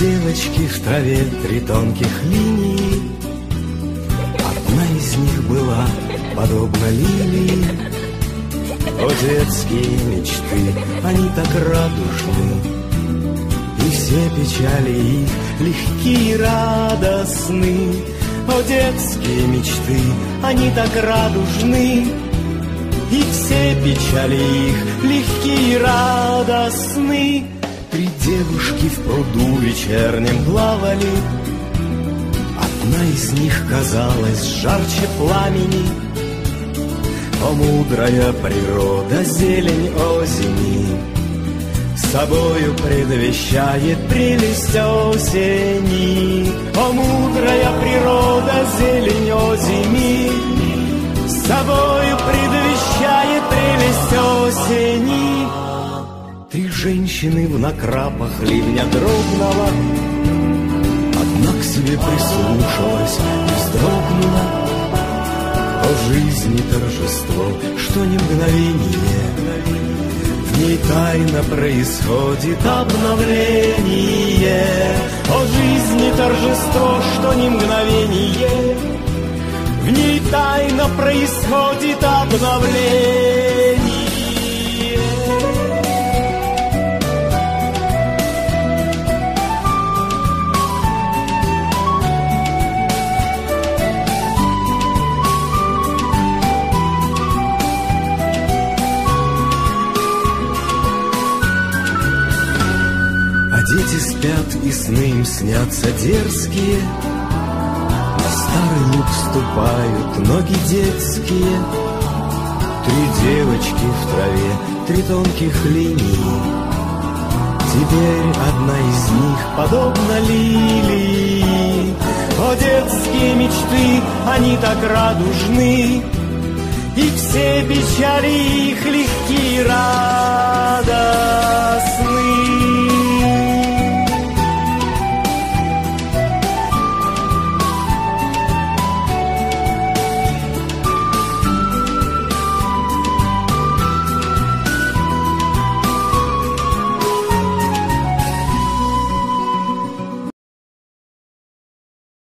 девочки в траве три тонких линии. Одна из них была подобна лилии. О, детские мечты, они так радужны, И все печали их легкие и радостны. О, детские мечты, они так радужны, И все печали их легкие и радостны. Девушки в пруду вечернем плавали, Одна из них казалась жарче пламени. О, мудрая природа, зелень осени, Собою предвещает прелесть осени. О, мудрая природа, зелень озими, Три женщины в накрапах ливня дрогнула, Одна к себе прислушалась и вздрогнула. О жизни торжество, что ни мгновение, В ней тайно происходит обновление. О жизни торжество, что ни мгновение, В ней тайно происходит обновление. Дети спят, и сны им снятся дерзкие. На старый луг ступают ноги детские. Три девочки в траве, три тонких линии. Теперь одна из них подобна лилии. О, детские мечты, они так радужны, И все печали их легкие радостны.